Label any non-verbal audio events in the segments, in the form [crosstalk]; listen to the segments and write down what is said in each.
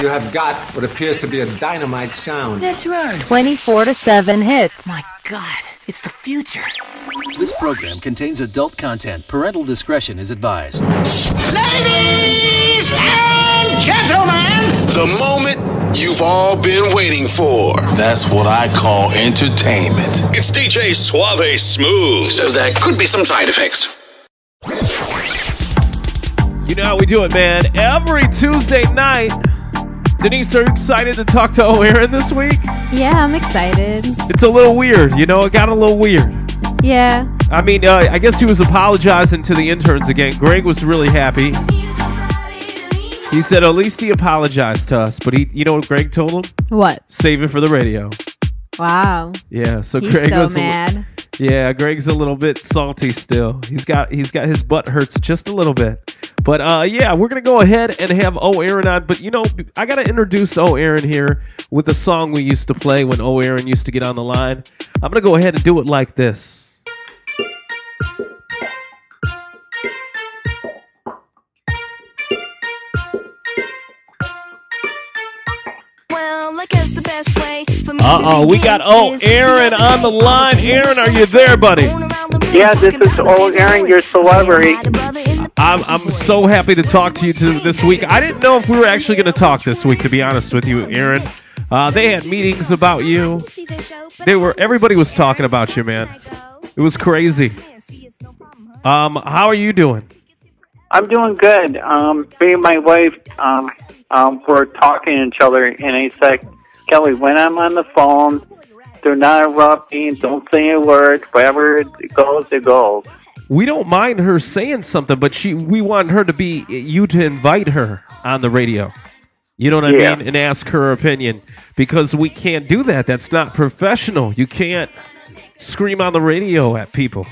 you have got what appears to be a dynamite sound. That's right. 24 to 7 hits. My God, it's the future. This program contains adult content. Parental discretion is advised. Ladies and gentlemen, The moment you've all been waiting for. That's what I call entertainment. It's DJ Suave Smooth. so there could be some side effects. You know how we do it, man. Every Tuesday night. Denise, are you excited to talk to O. Aaron this week? Yeah, I'm excited. It's a little weird, you know. It got a little weird. Yeah. I mean, uh, I guess he was apologizing to the interns again. Greg was really happy. He said at least he apologized to us, but he, you know what Greg told him? What? Save it for the radio. Wow. Yeah, so He's Greg so was mad. yeah, Greg's a little bit salty still. He's got he's got his butt hurts just a little bit. But uh yeah, we're gonna go ahead and have O Aaron on. But you know, I gotta introduce O Aaron here with a song we used to play when O Aaron used to get on the line. I'm gonna go ahead and do it like this. Well, I guess the best way for me Uh to oh, we got oh Aaron on the line. Aaron, are you there, buddy? Yeah, this is O. Aaron, your celebrity. I'm I'm so happy to talk to you this week. I didn't know if we were actually going to talk this week. To be honest with you, Aaron, uh, they had meetings about you. They were everybody was talking about you, man. It was crazy. Um, how are you doing? I'm doing good. Um, me and my wife, um, um, we're talking to each other, and I said, Kelly, when I'm on the phone, do not interrupt me. Don't say a word. Wherever it goes, it goes. We don't mind her saying something, but she we want her to be you to invite her on the radio. You know what I mean? And ask her opinion because we can't do that. That's not professional. You can't scream on the radio at people.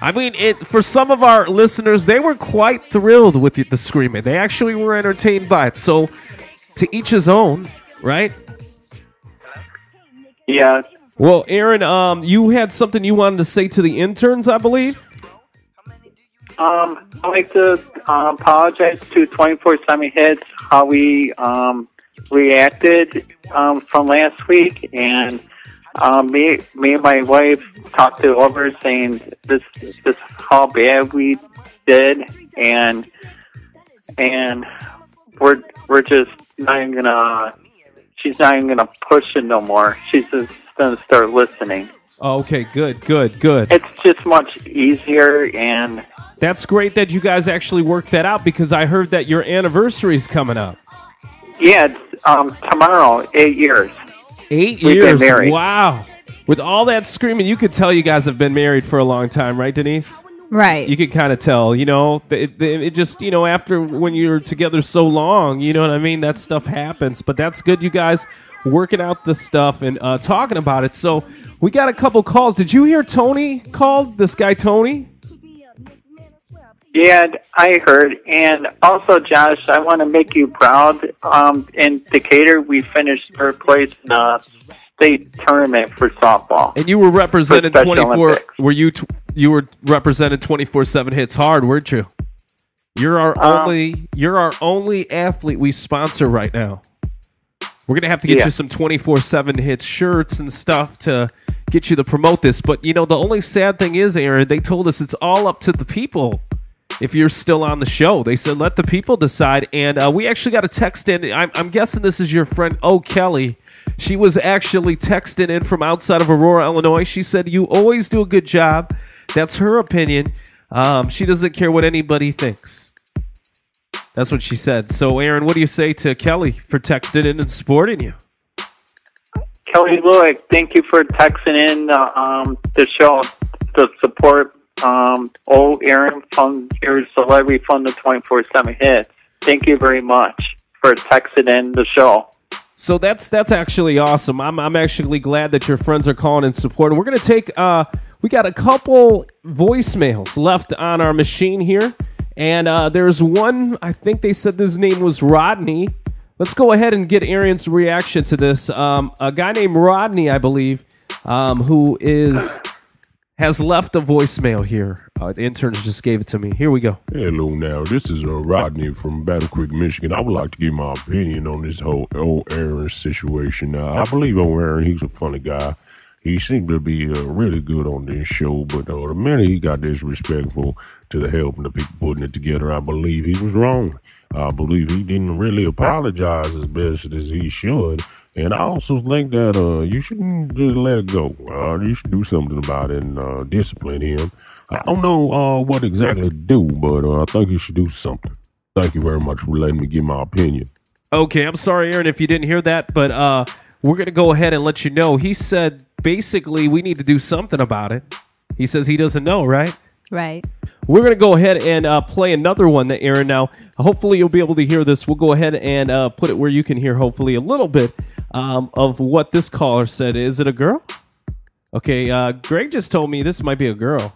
I mean, it for some of our listeners, they were quite thrilled with the, the screaming. They actually were entertained by it. So, to each his own, right? Yeah. Well, Aaron, um, you had something you wanted to say to the interns, I believe. Um, I'd like to uh, apologize to 24 7 Hits, how we um, reacted um, from last week. And um, me, me and my wife talked it over saying this, this how bad we did. And, and we're, we're just not even gonna, she's not even gonna push it no more. She's just gonna start listening. Oh, okay, good, good, good. It's just much easier and That's great that you guys actually worked that out because I heard that your anniversary is coming up. Yeah, it's, um, tomorrow, eight years. 8 We've been years. married. Wow. With all that screaming, you could tell you guys have been married for a long time, right, Denise? Right. You could kind of tell, you know, it, it, it just, you know, after when you're together so long, you know what I mean? That stuff happens. But that's good, you guys working out the stuff and uh, talking about it. So we got a couple calls. Did you hear Tony called? This guy, Tony? Yeah, I heard. And also, Josh, I want to make you proud. Um, in Decatur, we finished third place in the state tournament for softball. And you were represented 24 Olympics. were you you were represented 24/7 hits hard, weren't you? You're our Um, only you're our only athlete we sponsor right now. We're going to have to get Yeah. you some 24/7 hits shirts and stuff to get you to promote this, but you know the only sad thing is Aaron, they told us it's all up to the people. If you're still on the show, they said let the people decide. And uh, we actually got a text in. I'm, I'm guessing this is your friend O. Kelly. She was actually texting in from outside of Aurora, Illinois. She said, You always do a good job. That's her opinion. Um, she doesn't care what anybody thinks. That's what she said. So, Aaron, what do you say to Kelly for texting in and supporting you? Kelly Lewick, thank you for texting in uh, um, the show to support um, old Aaron from your celebrity from the 24 7 hit. Thank you very much for texting in the show. So that's that's actually awesome. I'm I'm actually glad that your friends are calling and supporting. We're gonna take uh we got a couple voicemails left on our machine here, and uh, there's one. I think they said his name was Rodney. Let's go ahead and get Aaron's reaction to this. Um, a guy named Rodney, I believe, um, who is has left a voicemail here. Uh, the interns just gave it to me. Here we go. Hello, now this is uh, Rodney from Battle Creek, Michigan. I would like to give my opinion on this whole old Aaron situation. Now, I believe old Aaron, he's a funny guy. He seemed to be uh, really good on this show, but uh, the minute he got disrespectful to the help and the people putting it together, I believe he was wrong. I believe he didn't really apologize as best as he should. And I also think that uh, you shouldn't just let it go. Uh, you should do something about it and uh, discipline him. I don't know uh, what exactly to do, but uh, I think you should do something. Thank you very much for letting me give my opinion. Okay, I'm sorry, Aaron, if you didn't hear that, but uh, we're going to go ahead and let you know. He said basically we need to do something about it. He says he doesn't know, right? Right. We're going to go ahead and uh, play another one that Aaron. Now, hopefully, you'll be able to hear this. We'll go ahead and uh, put it where you can hear, hopefully, a little bit um, of what this caller said. Is it a girl? Okay, uh, Greg just told me this might be a girl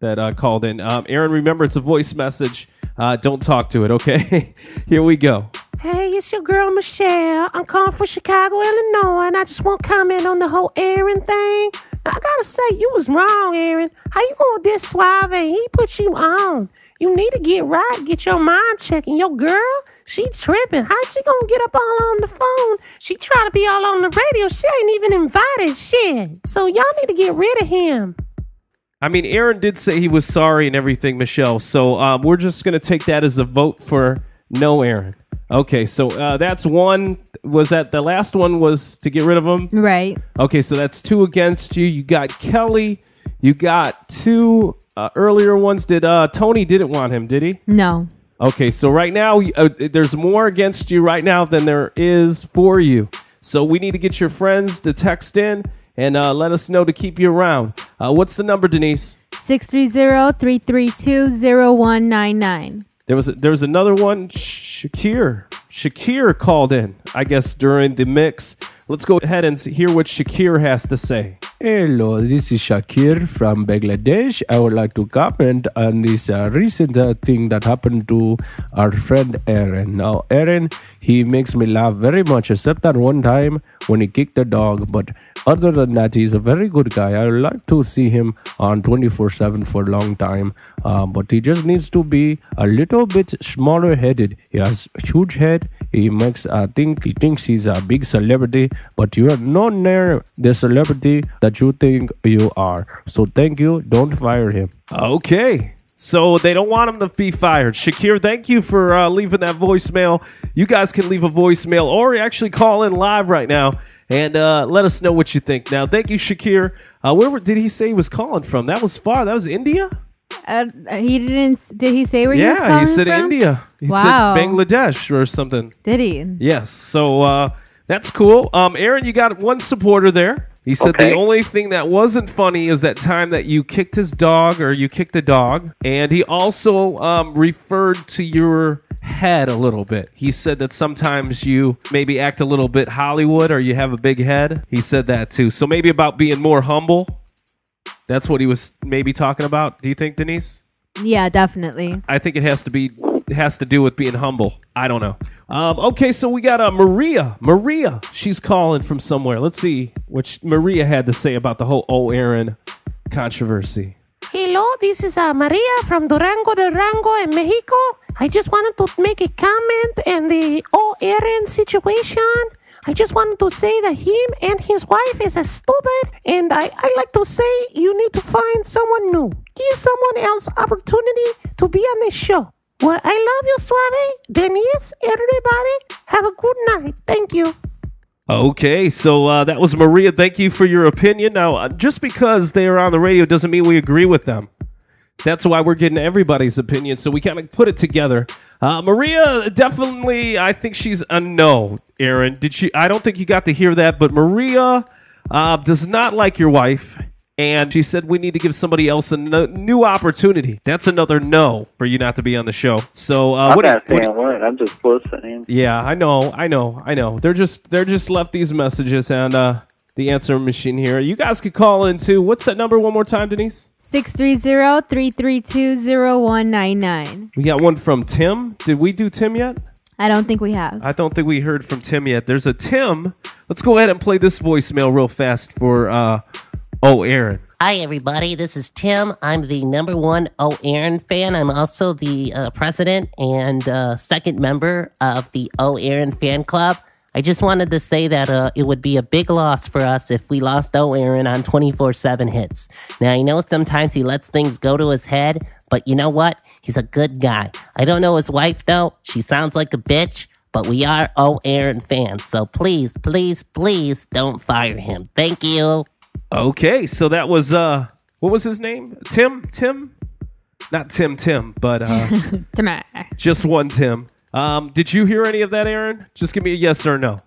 that uh, called in. Um, Aaron, remember, it's a voice message. Uh, don't talk to it, okay? [laughs] here we go. Hey, it's your girl Michelle. I'm calling from Chicago, Illinois, and I just want comment on the whole Aaron thing. I gotta say, you was wrong, Aaron. How you gonna diss Suave? He put you on. You need to get right, get your mind checking. Your girl, she tripping. How she gonna get up all on the phone? She try to be all on the radio. She ain't even invited. Shit. So y'all need to get rid of him. I mean, Aaron did say he was sorry and everything, Michelle. So um, we're just to take that as a vote for no Aaron. Okay, so uh, that's one. Was that the last one was to get rid of him? Right. Okay, so that's two against you. You got Kelly. You got two uh, earlier ones. Did uh, Tony didn't want him? Did he? No. Okay, so right now uh, there's more against you right now than there is for you. So we need to get your friends to text in and uh, let us know to keep you around. Uh, what's the number, Denise? 630-332-0199. There was a, there was another one. Shakir Shakir called in. I guess during the mix. Let's go ahead and hear what Shakir has to say. Hello, this is Shakir from Bangladesh. I would like to comment on this uh, recent uh, thing that happened to our friend Aaron. Now, Aaron, he makes me laugh very much, except that one time when he kicked the dog. But other than that, he's a very good guy. I would like to see him on 24 7 for a long time. Uh, but he just needs to be a little bit smaller headed. He has a huge head. He makes, I think, he thinks he's a big celebrity, but you are not near the celebrity that you think you are. So thank you. Don't fire him. Okay. So they don't want him to be fired. Shakir, thank you for uh, leaving that voicemail. You guys can leave a voicemail or actually call in live right now and uh, let us know what you think. Now, thank you, Shakir. Uh, where did he say he was calling from? That was far. That was India. Uh, he didn't. Did he say where he was from? Yeah, he said from? India. He wow. said Bangladesh or something. Did he? Yes. So uh, that's cool. Um, Aaron, you got one supporter there. He said Okay. the only thing that wasn't funny is that time that you kicked his dog or you kicked a dog. And he also um, referred to your head a little bit. He said that sometimes you maybe act a little bit Hollywood or you have a big head. He said that too. So maybe about being more humble. That's what he was maybe talking about. Do you think, Denise? Yeah, definitely. I think it has to be it has to do with being humble. I don't know. Um, okay, so we got uh, Maria. Maria, she's calling from somewhere. Let's see what sh- Maria had to say about the whole O Aaron controversy. Hello, this is uh, Maria from Durango, Durango, in Mexico. I just wanted to make a comment on the O. Aaron situation. I just wanted to say that him and his wife is a stupid, and I, I like to say you need to find someone new. Give someone else opportunity to be on this show. Well, I love you, Suave. Denise, everybody, have a good night. Thank you. Okay, so uh, that was Maria. Thank you for your opinion. Now, uh, just because they are on the radio doesn't mean we agree with them. That's why we're getting everybody's opinion, so we kind of put it together. Uh, Maria, definitely, I think she's a no. Aaron, did she? I don't think you got to hear that, but Maria uh, does not like your wife, and she said we need to give somebody else a no- new opportunity. That's another no for you not to be on the show. So, uh, I'm what? do you- not what do you- saying a word. I'm just listening. yeah, I know, I know, I know. They're just they're just left these messages and uh the answer machine here. You guys could call in too. What's that number one more time, Denise? 630-332-0199. We got one from Tim. Did we do Tim yet? I don't think we have. I don't think we heard from Tim yet. There's a Tim. Let's go ahead and play this voicemail real fast for uh oh Aaron. Hi, everybody. This is Tim. I'm the number one O. Aaron fan. I'm also the uh, president and uh, second member of the O. Aaron fan club. I just wanted to say that uh, it would be a big loss for us if we lost O. Aaron on 24 7 hits. Now, I know sometimes he lets things go to his head, but you know what? He's a good guy. I don't know his wife, though. She sounds like a bitch, but we are O. Aaron fans. So please, please, please don't fire him. Thank you. Okay, so that was uh what was his name? Tim? Tim? Not Tim Tim, but uh [laughs] Tim. just one Tim. Um did you hear any of that, Aaron? Just give me a yes or no.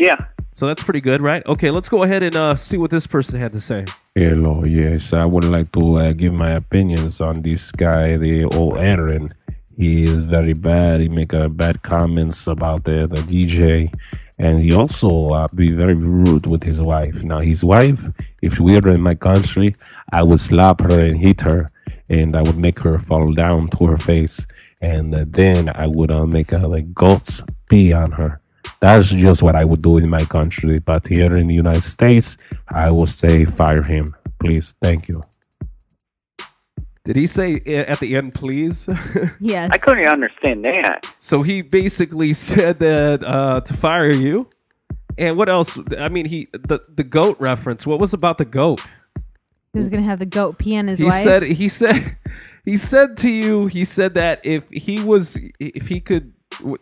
Yeah. So that's pretty good, right? Okay, let's go ahead and uh see what this person had to say. Hello, yes, I would like to uh, give my opinions on this guy, the old Aaron. He is very bad. He make uh, bad comments about the, the DJ, and he also uh, be very rude with his wife. Now, his wife, if we were in my country, I would slap her and hit her, and I would make her fall down to her face, and uh, then I would uh, make uh, like goats pee on her. That's just what I would do in my country. But here in the United States, I will say fire him, please. Thank you. Did he say at the end, please? [laughs] Yes. I couldn't understand that. so he basically [laughs] said that uh, to fire you. And what else? I mean, he the the goat reference. What was about the goat? He was gonna have the goat pee on his he wife. said he said [laughs] he said to you he said that if he was if he could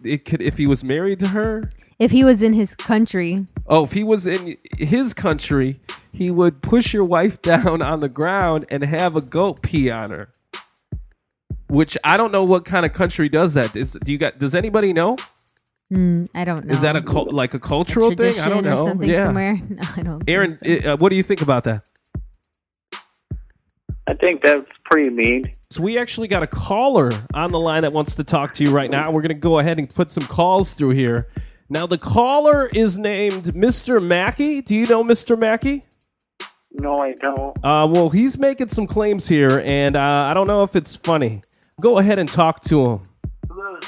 it could if he was married to her if he was in his country, oh if he was in his country he would push your wife [laughs] down on the ground and have a goat pee on her which i don't know what kind of country does that is do you got does anybody know mm, I don't know. is that a like a cultural thing i don't know or something yeah somewhere? [laughs] No, I don't. aaron so. uh, what do you think about that I think that's pretty mean. So we actually got a caller on the line that wants to talk to you right now. We're going to go ahead and put some calls through here. Now the caller is named Mr. Mackey. Do you know Mr. Mackey? No, I don't. Uh, well, he's making some claims here, and uh, I don't know if it's funny. Go ahead and talk to him. Hello,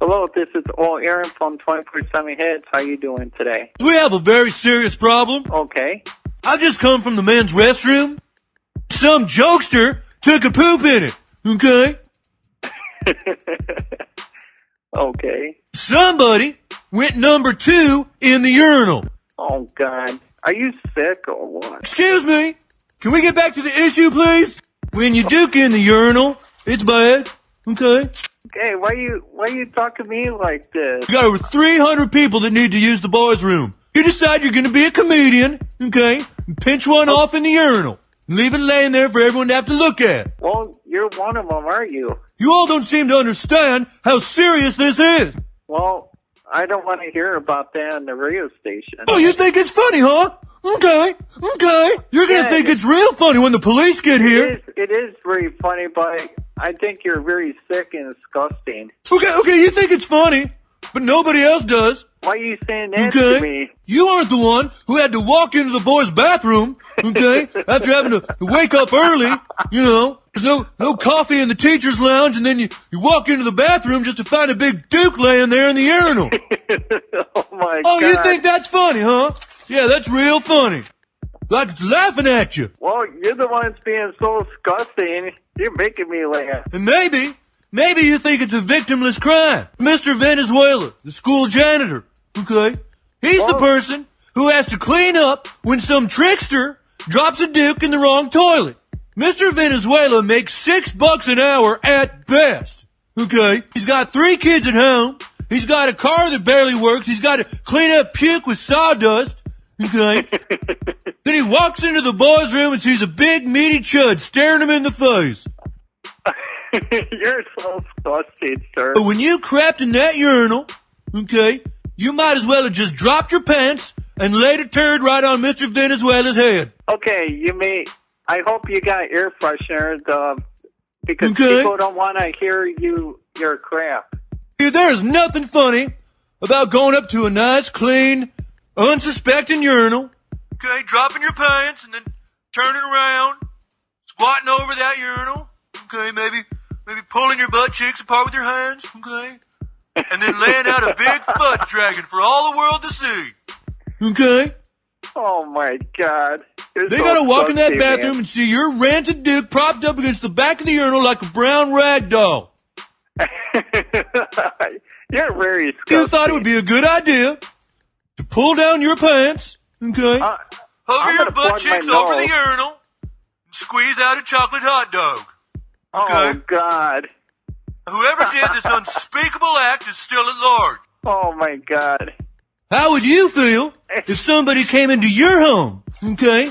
Hello, this is All Aaron from 24 7 Hits. How you doing today? We have a very serious problem. Okay. I just come from the men's restroom. Some jokester took a poop in it. Okay? [laughs] Okay. Somebody went number two in the urinal. Oh, God. Are you sick or what? Excuse me. Can we get back to the issue, please? When you duke in the urinal, it's bad. Okay? Okay, why you why you talking to me like this? You got over 300 people that need to use the boys' room. You decide you're gonna be a comedian, okay? And pinch one off in the urinal. Leave it laying there for everyone to have to look at. Well, you're one of them, aren't you? You all don't seem to understand how serious this is. Well, I don't want to hear about that on the radio station. Oh, you think it's funny, huh? Okay, okay. You're gonna Yeah, think it- it's real funny when the police get It here. is, it is very funny, but I think you're very sick and disgusting. Okay, okay, you think it's funny, but nobody else does. Why are you saying that Okay? to me? You aren't the one who had to walk into the boys' bathroom, okay, [laughs] after having to wake up early, you know. There's no, no coffee in the teacher's lounge, and then you, you walk into the bathroom just to find a big duke laying there in the urinal. [laughs] oh my oh, god. Oh, god! you think that's funny, huh? Yeah, that's real funny. Like it's laughing at you. Well, you're the ones being so disgusting. You're making me laugh. And maybe, maybe you think it's a victimless crime. Mr. Venezuela, the school janitor, okay? He's the Oh. person who has to clean up when some trickster drops a duke in the wrong toilet. Mr. Venezuela makes six bucks an hour at best, okay? He's got three kids at home. He's got a car that barely works. He's got to clean up puke with sawdust. Okay. [laughs] then he walks into the boys' room and sees a big meaty chud staring him in the face. [laughs] you're so disgusting, sir. But when you crapped in that urinal, okay, you might as well have just dropped your pants and laid a turd right on Mr. Venezuela's head. Okay, you may. I hope you got air freshener, the, um, because Okay. people don't want to hear you your crap. Here, There's nothing funny about going up to a nice, clean, unsuspecting urinal, okay, dropping your pants and then turning around, squatting over that urinal, okay, maybe, maybe pulling your butt cheeks apart with your hands, okay, and then laying out a big fudge dragon for all the world to see, okay. Oh my god! You're They so gotta walk in that bathroom man. and see your rancid dick propped up against the back of the urinal like a brown rag doll. [laughs] You're very disgusting. You thought it would be a good idea to pull down your pants, okay? Uh, Hover your butt cheeks over the urinal and squeeze out a chocolate hot dog. Oh God. Whoever did this unspeakable act is still at large. Oh my God. How would you feel [laughs] if somebody came into your home, okay?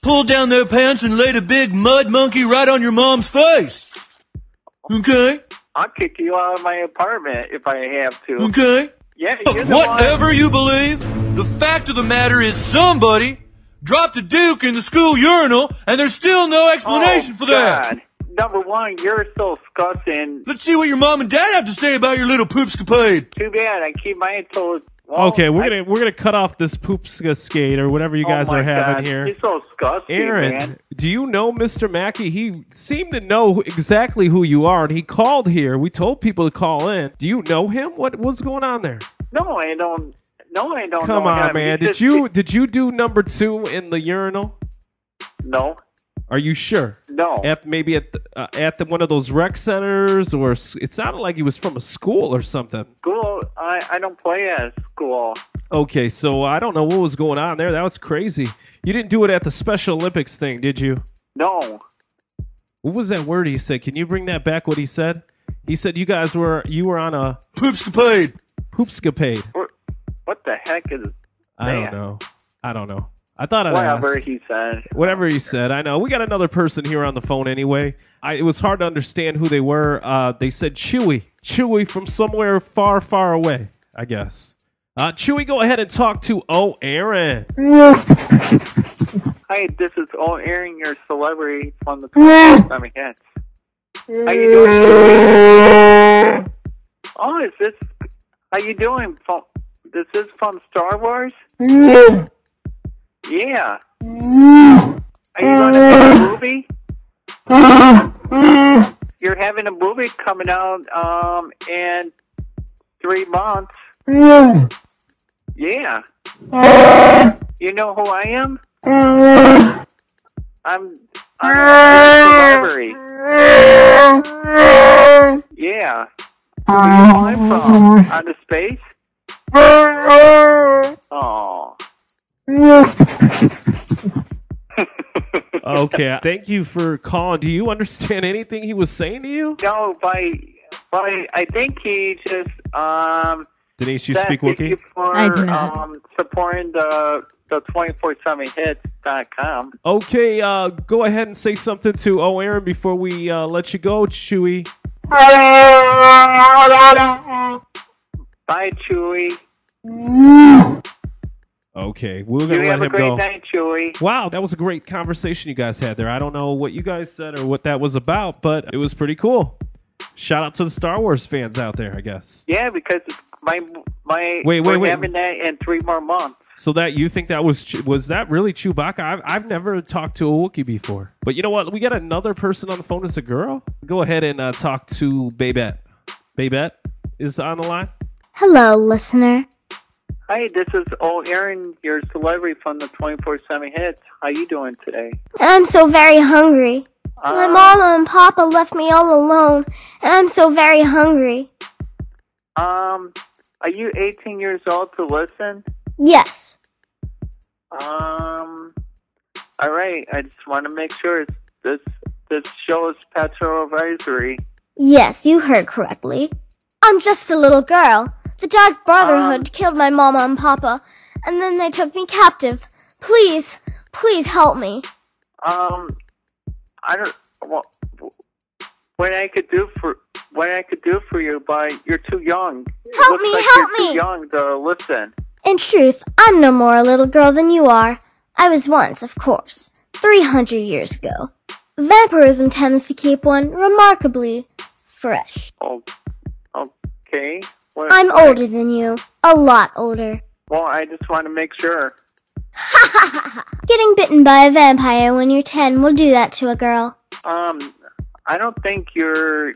Pulled down their pants and laid a big mud monkey right on your mom's face. Okay? I'll kick you out of my apartment if I have to. Okay? Yeah, you're the Whatever one. you believe, the fact of the matter is somebody dropped a duke in the school urinal and there's still no explanation Oh, for that. God. Number one, you're so disgusting. Let's see what your mom and dad have to say about your little poopscapade. Too bad. I keep my toes. Well, okay, we're I- gonna we're gonna cut off this poopska skate or whatever you Oh guys my are having God. here. You're so disgusting, Aaron, man. do you know Mr. Mackey? He seemed to know exactly who you are, and he called here. We told people to call in. Do you know him? What what's going on there? No, I don't. No, I don't. Come know on, him. man. He's Did just- you did you do number two in the urinal? No, Are you sure? no. At maybe at the, uh, at the, one of those rec centers, or it sounded like he was from a school or something. School. I I don't play at school. Okay, so I don't know what was going on there. That was crazy. You didn't do it at the Special Olympics thing, did you? No. What was that word he said? Can you bring that back? What he said? He said you guys were you were on a poopscapade. Poopscapade. What the heck is? I don't know. I don't know. I thought I'd Whatever ask. he said. Whatever he said, I know. We got another person here on the phone anyway. I, it was hard to understand who they were. Uh, they said Chewy, Chewy from somewhere far, far away. I guess. Uh, Chewy, go ahead and talk to Oh Aaron. Hi, [laughs] this is all Aaron, your celebrity from the [laughs] Summer Hits. How you doing? Oh, is this? How you doing? From, this is from Star Wars. [laughs] Yeah. Mm. Are you going to see a movie? Mm. You're having a movie coming out um in three months. Mm. Yeah. You know who I am? I'm I'm a celebrity. Yeah. Where you calling from? Out of space? Oh. Okay, thank you for calling. Do you understand anything he was saying to you? No, by by I think he just um Denise, you speak thank Wookiee? for I do not. um supporting the the twenty four seven hits dot com. Okay, uh, go ahead and say something to Oh Aaron before we uh, let you go, Chewy. Bye Chewy. Okay, we're gonna have let a him great go. night, Chewy. Wow, that was a great conversation you guys had there. I don't know what you guys said or what that was about, but it was pretty cool. Shout out to the Star Wars fans out there, I guess. Yeah, because my my Wait, wait, we're wait. having that in three more months. So that you think that was was that really Chewbacca? I've, I've never talked to a Wookiee before, but you know what? We got another person on the phone. It's a girl. Go ahead and uh, talk to Babette. Babette is on the line. Hello, listener. Hi, this is old Aaron, your celebrity from the twenty four seven hits. How you doing today? I'm so very hungry. My Uh, mama and papa left me all alone, and I'm so very hungry. Um, are you eighteen years old to listen? Yes. Um, all right. I just want to make sure it's, this this show is parental advisory. Yes, you heard correctly. I'm just a little girl. The Dark Brotherhood killed my mama and papa, and then they took me captive. Please, please help me. Um, I don't. Well, what I could do for what I could do for you, but you're too young. Help me, like help you're me. Too young to listen. In truth, I'm no more a little girl than you are. I was once, of course, 300 years ago. Vampirism tends to keep one remarkably fresh. Oh, okay. What, I'm older than you. A lot older. Well, I just want to make sure. [laughs] Getting bitten by a vampire when you're 10 will do that to a girl. Um, I don't think you're.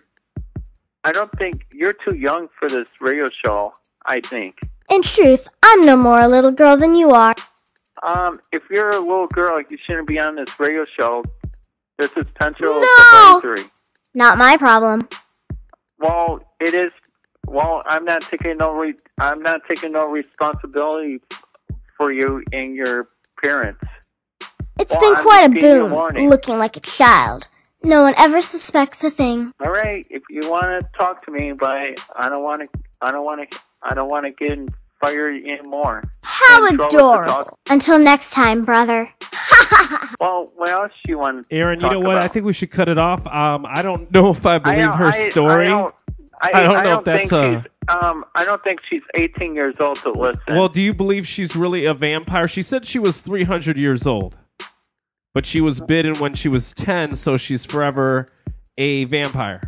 I don't think you're too young for this radio show. I think. In truth, I'm no more a little girl than you are. Um, if you're a little girl, you shouldn't be on this radio show. This is potential No. advisory. Not my problem. Well, it is. Well, I'm not taking no. Re- I'm not taking no responsibility for you and your parents. It's Well, been I'm quite a just giving you a boon looking like a child. No one ever suspects a thing. All right, if you want to talk to me, but I don't want to. I don't want to. I don't want to get fired anymore. How In trouble adorable. Until next time, brother. [laughs] Well, what else do you want? to Aaron, you know what? I think we should cut it off. Um, I don't know [laughs] if I believe don't- her story. I don't, I, I don't I know don't if that's think a- she's, um. I don't think she's 18 years old to listen. Well, do you believe she's really a vampire? She said she was 300 years old, but she was bitten when she was 10, so she's forever a vampire,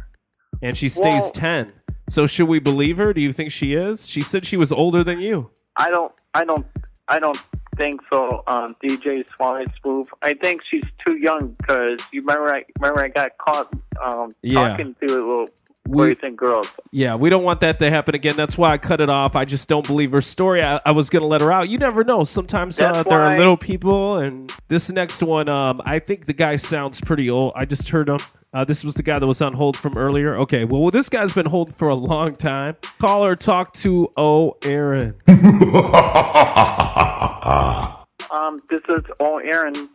and she stays Well- 10. So should we believe her? Do you think she is? She said she was older than you. I don't. I don't. I don't think so. Um, DJ Swally Smooth. I think she's too young because you remember. I remember I got caught um Yeah. talking to little We- boys and girls. Yeah, we don't want that to happen again. That's why I cut it off. I just don't believe her story. I, I was gonna let her out. You never know. Sometimes uh, there are little people, and this next one, um, I think the guy sounds pretty old. I just heard him. Uh, this was the guy that was on hold from earlier. Okay, well, this guy's been holding for a long time. Call or talk to O. Aaron. [laughs] Um, this is all Aaron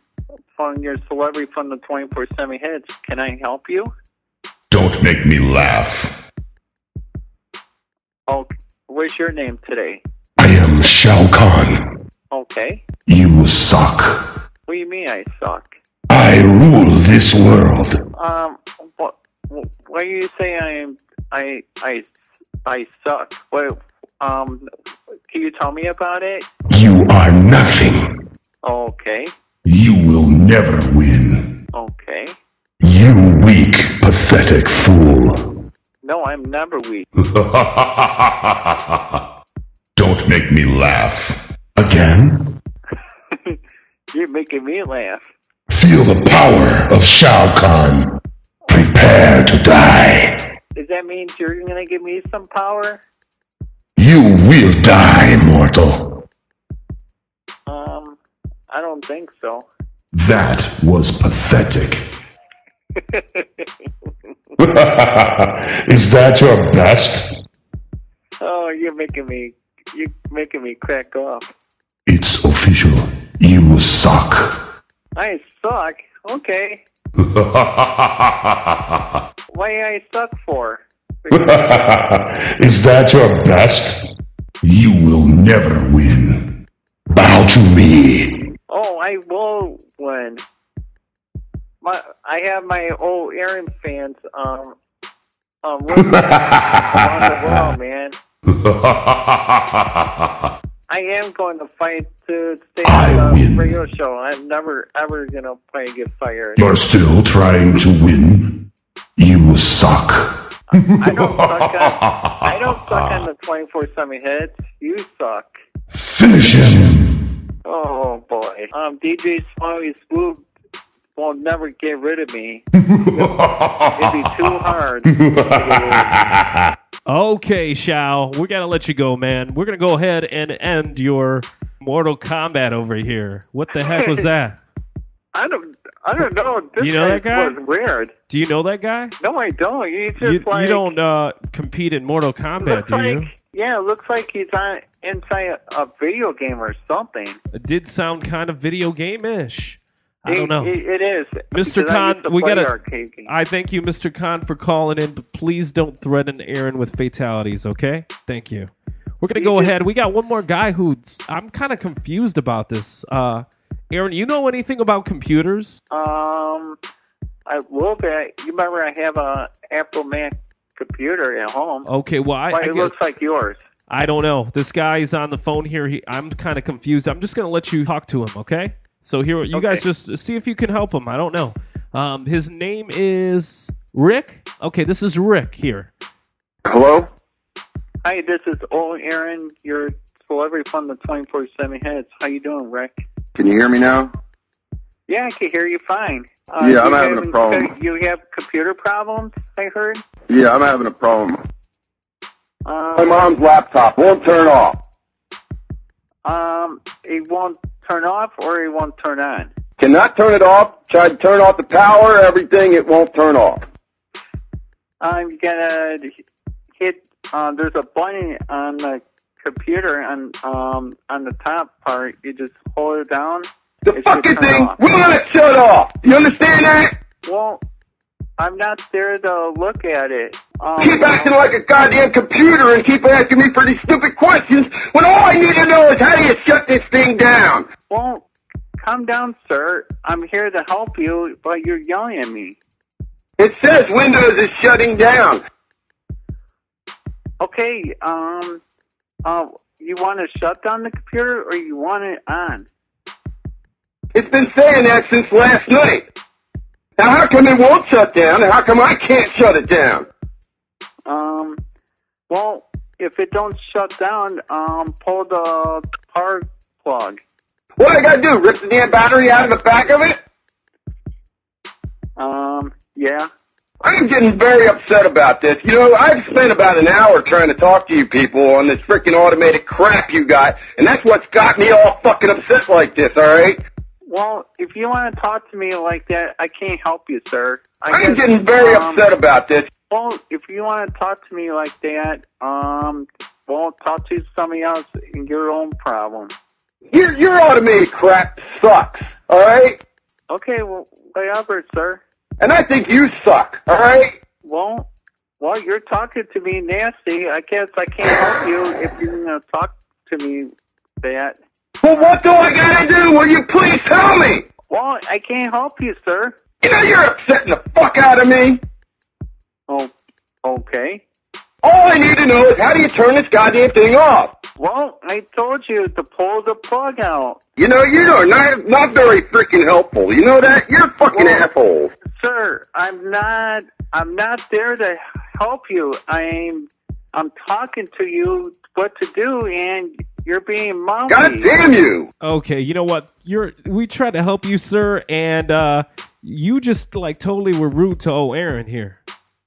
from your celebrity from the 24/7 hits. Can I help you? Don't make me laugh. Oh, what's your name today? I am Shao Kahn. Okay. You suck. What do you mean I suck? I rule this world. Um, what? Why do you say I am? I I I suck. What? Um, can you tell me about it? You are nothing. Okay. You will never win. Okay. You weak, pathetic fool. No, I'm never weak. [laughs] Don't make me laugh. Again? [laughs] You're making me laugh. Feel the power of Shao Kahn. Prepare to die. Does that mean you're gonna give me some power? You will die, mortal. Um, I don't think so. That was pathetic. [laughs] Is that your best? oh, you're making me. You're making me crack up. It's official. You suck. I suck. Okay. [laughs] Why I suck for? [laughs] Is that your best? You will never win. Bow to me. Oh, I will win. My, I have my old Aaron fans. Um, um, [laughs] around the world, man. I am going to fight to stay on the radio show. I'm never ever gonna play and get fired. You're still trying to win? You suck. I don't suck on. [laughs] I don't suck on the 24/7 hits. You suck. Finish him. Oh boy. Um, DJ Smiley Swoop will never get rid of me. [laughs] It'd be too hard. [laughs] Okay, Shao, we gotta let you go, man. We're gonna go ahead and end your Mortal Kombat over here. What the heck was [laughs] that? I don't. I don't know. This You know that guy? was weird. Do you know that guy? No, I don't. He's just You, like you don't uh, compete in Mortal Kombat, do like you? yeah. It looks like he's on inside a, video game or something. It did sound kind of video game-ish. I don't know. It, it is, Mr. Kahn, we gotta. arcade. I thank you, Mr. Kahn, for calling in, but please don't threaten Aaron with fatalities. Okay? Thank you. We're gonna go ahead. We got one more guy who's. I'm kind of confused about this. Uh, Aaron, you know anything about computers? Um, a little bit. You remember I have a Apple Mac computer at home. Okay, well, I, Why, I it looks like yours. I don't know. This guy is on the phone here. He, I'm kind of confused. I'm just gonna let you talk to him. Okay? So here, you guys just see if you can help him. I don't know. Um, his name is Rick. Okay, this is Rick here. Hello. Hi, this is old Aaron, your celebrity from the 24/7 Hits. How you doing, Rick? Can you hear me now? Yeah, I can hear you fine. Uh, Yeah, I'm you having a problem. You have computer problems, I heard. Yeah, I'm having a problem. Um, My mom's laptop won't turn off. Um, it won't turn off or it won't turn on. Cannot turn it off. Tried to turn off the power, everything, it won't turn off. I'm gonna hit. Uh, there's a button on the computer on um on the top part. You just hold it down. The it fucking thing off. will not shut off. You understand that? Well, I'm not there to look at it. Um, Keep acting like a goddamn computer and keep asking me for these stupid questions when all I need to know is how do you shut this thing down? Well, calm down, sir. I'm here to help you, but you're yelling at me. It says Windows is shutting down. Okay. Um. Uh. You want to shut down the computer or you want it on? It's been saying that since last night. Now how come it won't shut down and how come I can't shut it down? Um. Well, if it don't shut down, um, pull the power plug. What do I gotta do, rip the damn battery out of the back of it? Um. Yeah. I'm getting very upset about this. You know, I've spent about an hour trying to talk to you people on this freaking automated crap you got, and that's what's got me all fucking upset like this, alright? Well, if you want to talk to me like that, I can't help you, sir. I I'm guess, getting very um, upset about this. Well, if you want to talk to me like that, um, well, talk to somebody else in your own problem. Your, your automated crap sucks, alright? Okay, well, whatever, sir. And I think you suck, alright? Well, well, you're talking to me nasty. I guess I can't help you if you're gonna talk to me that. Well, what do I gotta do? Will you please tell me? Well, I can't help you, sir. You know you're upsetting the fuck out of me. Oh, okay. All I need to know is how do you turn this goddamn thing off? Well, I told you to pull the plug out. You know, you are not, not very freaking helpful. You know that? You're fucking assholes. Sir, I'm not I'm not there to help you. I'm I'm talking to you what to do and you're being mouthy. God damn you! Okay, you know what? You're we tried to help you, sir, and uh you just like totally were rude to old Aaron here.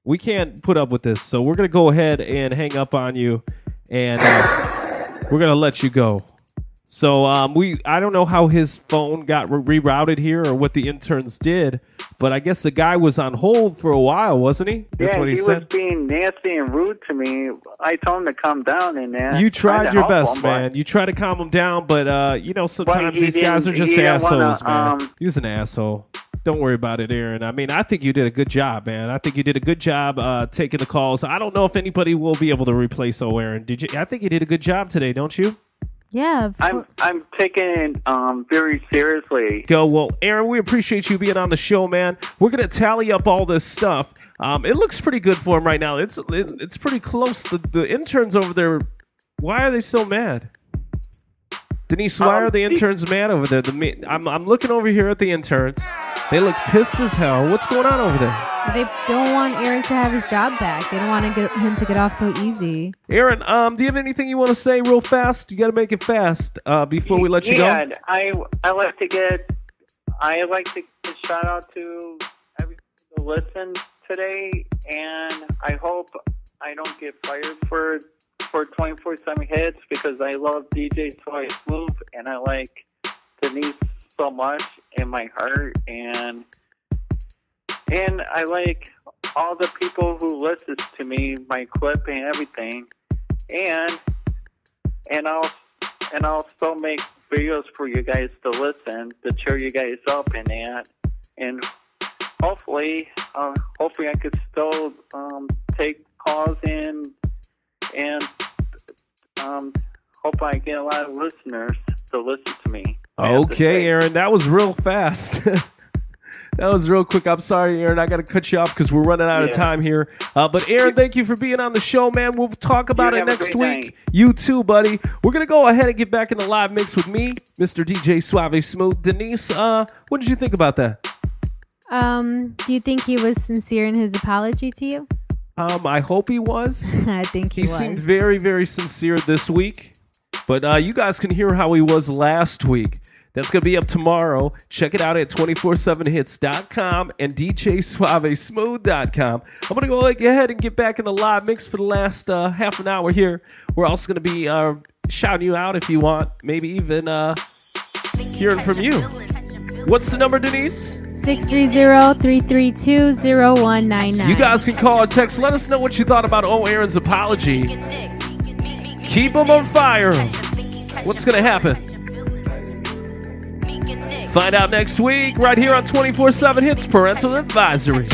We can't put up with this, so we're gonna go ahead and hang up on you, and uh, we're gonna let you go. So um, we I don't know how his phone got re- rerouted here or what the interns did, but I guess the guy was on hold for a while, wasn't he? That's yeah, what he, he said. was being nasty and rude to me. I told him to calm down and that. You tried your best, him, man. You try to calm him down, but uh, you know sometimes these guys are just assholes, wanna, man. um, he was an asshole. Don't worry about it, Aaron. I mean, I think you did a good job, man. I think you did a good job uh, taking the calls. I don't know if anybody will be able to replace O. Aaron. Did you? I think you did a good job today, don't you? Yeah. I'm I'm taking it um very seriously. Go well, Aaron. We appreciate you being on the show, man. We're gonna tally up all this stuff. Um, it looks pretty good for him right now. It's it, it's pretty close. The the interns over there. Why are they so mad? Denise, why Um, are the interns mad over there? The I'm I'm looking over here at the interns. They look pissed as hell. What's going on over there? They don't want Eric to have his job back. They don't want to get him to get off so easy. Aaron, um, do you have anything you want to say real fast? You got to make it fast uh, before we let you yeah, go. I I like to get I like to give a shout out to everyone who listened today, and I hope I don't get fired for for 24/7 hits because I love DJ Toy Smooth and I like Denise so much in my heart, and and I like all the people who listens to me, my clip and everything, and and I'll and I'll still make videos for you guys to listen to cheer you guys up and that, and hopefully, uh, hopefully I could still um, take calls in and um, hope I get a lot of listeners to listen to me. Okay, Aaron, that was real fast. [laughs] that was real quick. I'm sorry, Aaron. I got to cut you off because we're running out of time here. Uh, but Aaron, thank you for being on the show, man. We'll talk about You it next week. night. You too, buddy. We're gonna go ahead and get back in the live mix with me, Mr. DJ Suave Smooth. Denise, uh, what did you think about that? Um, do you think he was sincere in his apology to you? Um, I hope he was. [laughs] I think he, was. He was. seemed very, very sincere this week. But uh, you guys can hear how he was last week. That's going to be up tomorrow. Check it out at 247hits.com and DJSuaveSmooth.com. I'm going to go ahead and get back in the live mix for the last uh, half an hour here. We're also going to be uh, shouting you out if you want. Maybe even uh, hearing from you. What's the number, Denise? 630-332-0199. You guys can call or text. Let us know what you thought about O. Aaron's apology. Keep them on fire. What's going to happen? Find out next week, right here on 24 7 Hits Parental Advisory.